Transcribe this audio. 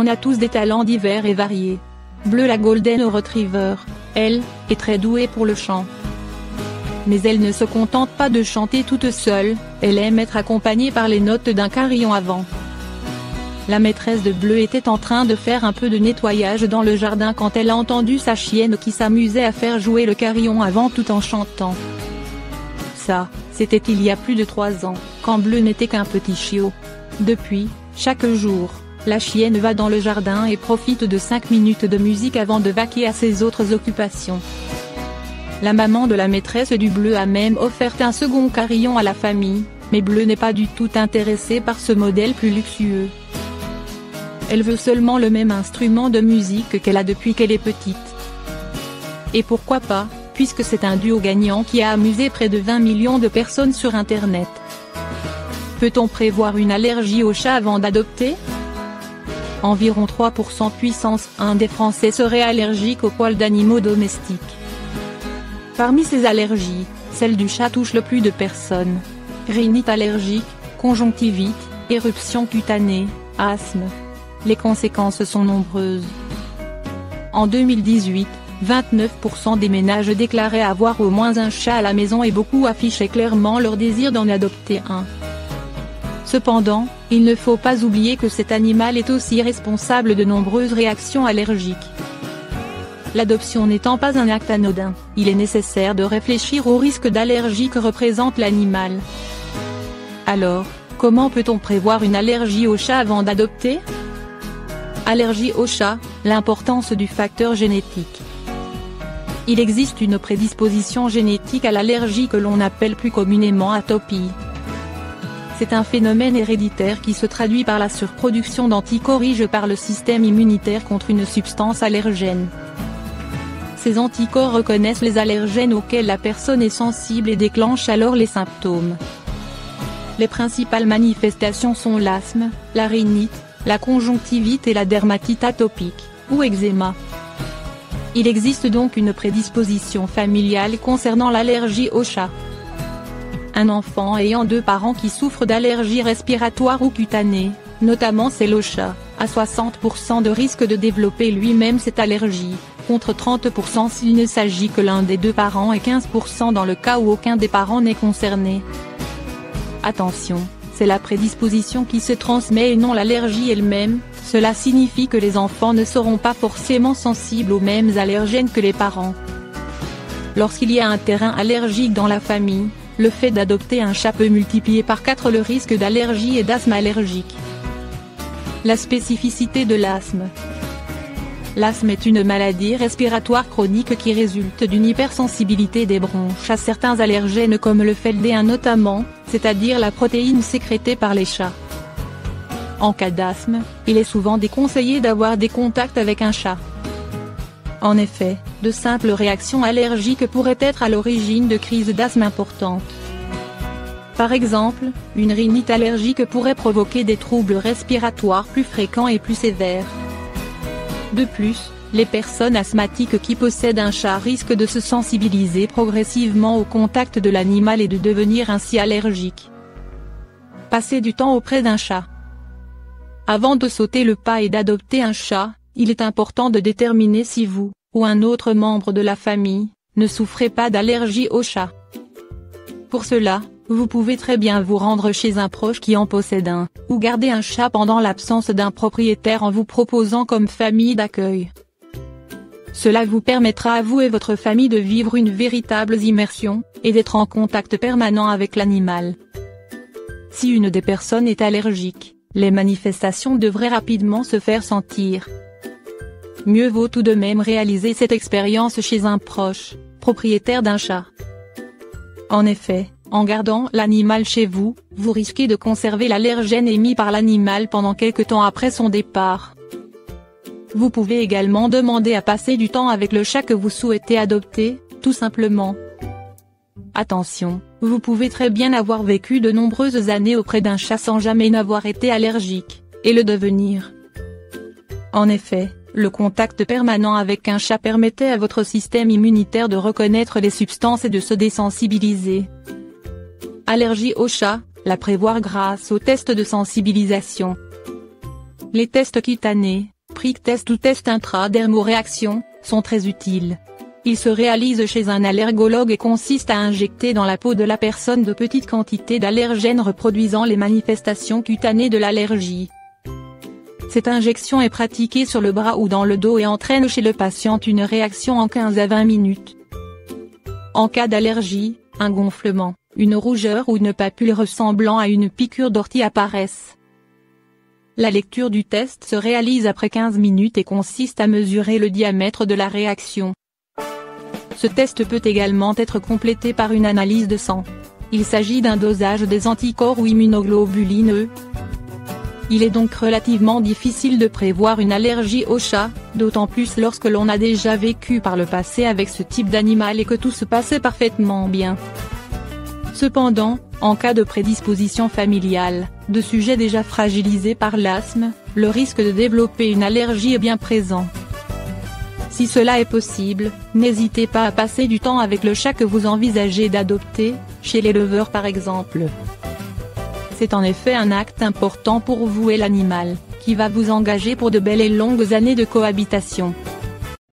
On a tous des talents divers et variés. Bleu la Golden Retriever, elle, est très douée pour le chant. Mais elle ne se contente pas de chanter toute seule, elle aime être accompagnée par les notes d'un carillon avant. La maîtresse de Bleu était en train de faire un peu de nettoyage dans le jardin quand elle a entendu sa chienne qui s'amusait à faire jouer le carillon avant tout en chantant. Ça, c'était il y a plus de trois ans, quand Bleu n'était qu'un petit chiot. Depuis, chaque jour, la chienne va dans le jardin et profite de 5 minutes de musique avant de vaquer à ses autres occupations. La maman de la maîtresse du bleu a même offert un second carillon à la famille, mais Bleu n'est pas du tout intéressée par ce modèle plus luxueux. Elle veut seulement le même instrument de musique qu'elle a depuis qu'elle est petite. Et pourquoi pas, puisque c'est un duo gagnant qui a amusé près de 20 millions de personnes sur Internet. Peut-on prévoir une allergie au chat avant d'adopter? Environ 3% puissance 1 des Français seraient allergiques aux poils d'animaux domestiques. Parmi ces allergies, celle du chat touche le plus de personnes. Rhinite allergique, conjonctivite, éruption cutanée, asthme. Les conséquences sont nombreuses. En 2018, 29% des ménages déclaraient avoir au moins un chat à la maison et beaucoup affichaient clairement leur désir d'en adopter un. Cependant, il ne faut pas oublier que cet animal est aussi responsable de nombreuses réactions allergiques. L'adoption n'étant pas un acte anodin, il est nécessaire de réfléchir au risque d'allergie que représente l'animal. Alors, comment peut-on prévoir une allergie au chat avant d'adopter? Allergie au chat, l'importance du facteur génétique. Il existe une prédisposition génétique à l'allergie que l'on appelle plus communément atopie. C'est un phénomène héréditaire qui se traduit par la surproduction d'anticorps par le système immunitaire contre une substance allergène. Ces anticorps reconnaissent les allergènes auxquels la personne est sensible et déclenchent alors les symptômes. Les principales manifestations sont l'asthme, la rhinite, la conjonctivite et la dermatite atopique, ou eczéma. Il existe donc une prédisposition familiale concernant l'allergie au chat. Un enfant ayant deux parents qui souffrent d'allergies respiratoires ou cutanées, notamment celle au chat, a 60% de risque de développer lui-même cette allergie, contre 30% s'il ne s'agit que l'un des deux parents et 15% dans le cas où aucun des parents n'est concerné. Attention, c'est la prédisposition qui se transmet et non l'allergie elle-même, cela signifie que les enfants ne seront pas forcément sensibles aux mêmes allergènes que les parents. Lorsqu'il y a un terrain allergique dans la famille, le fait d'adopter un chat peut multiplier par 4 le risque d'allergie et d'asthme allergique. La spécificité de l'asthme L'asthme est une maladie respiratoire chronique qui résulte d'une hypersensibilité des bronches à certains allergènes comme le FeLD1 notamment, c'est-à-dire la protéine sécrétée par les chats. En cas d'asthme, il est souvent déconseillé d'avoir des contacts avec un chat. En effet, de simples réactions allergiques pourraient être à l'origine de crises d'asthme importantes. Par exemple, une rhinite allergique pourrait provoquer des troubles respiratoires plus fréquents et plus sévères. De plus, les personnes asthmatiques qui possèdent un chat risquent de se sensibiliser progressivement au contact de l'animal et de devenir ainsi allergiques. Passer du temps auprès d'un chat. Avant de sauter le pas et d'adopter un chat, il est important de déterminer si vous, ou un autre membre de la famille, ne souffrez pas d'allergie au chat. Pour cela, vous pouvez très bien vous rendre chez un proche qui en possède un, ou garder un chat pendant l'absence d'un propriétaire en vous proposant comme famille d'accueil. Cela vous permettra à vous et votre famille de vivre une véritable immersion, et d'être en contact permanent avec l'animal. Si une des personnes est allergique, les manifestations devraient rapidement se faire sentir mieux vaut tout de même réaliser cette expérience chez un proche, propriétaire d'un chat. En effet, en gardant l'animal chez vous, vous risquez de conserver l'allergène émis par l'animal pendant quelque temps après son départ. Vous pouvez également demander à passer du temps avec le chat que vous souhaitez adopter, tout simplement. Attention, vous pouvez très bien avoir vécu de nombreuses années auprès d'un chat sans jamais n'avoir été allergique, et le devenir. En effet, le contact permanent avec un chat permettait à votre système immunitaire de reconnaître les substances et de se désensibiliser. Allergie au chat, la prévoir grâce au test de sensibilisation. Les tests cutanés, prick test ou test intradermoréaction, sont très utiles. Ils se réalisent chez un allergologue et consistent à injecter dans la peau de la personne de petites quantités d'allergènes reproduisant les manifestations cutanées de l'allergie. Cette injection est pratiquée sur le bras ou dans le dos et entraîne chez le patient une réaction en 15 à 20 minutes. En cas d'allergie, un gonflement, une rougeur ou une papule ressemblant à une piqûre d'ortie apparaissent. La lecture du test se réalise après 15 minutes et consiste à mesurer le diamètre de la réaction. Ce test peut également être complété par une analyse de sang. Il s'agit d'un dosage des anticorps ou immunoglobulineux, il est donc relativement difficile de prévoir une allergie au chat, d'autant plus lorsque l'on a déjà vécu par le passé avec ce type d'animal et que tout se passait parfaitement bien. Cependant, en cas de prédisposition familiale, de sujets déjà fragilisés par l'asthme, le risque de développer une allergie est bien présent. Si cela est possible, n'hésitez pas à passer du temps avec le chat que vous envisagez d'adopter, chez l'éleveur par exemple. C'est en effet un acte important pour vous et l'animal, qui va vous engager pour de belles et longues années de cohabitation.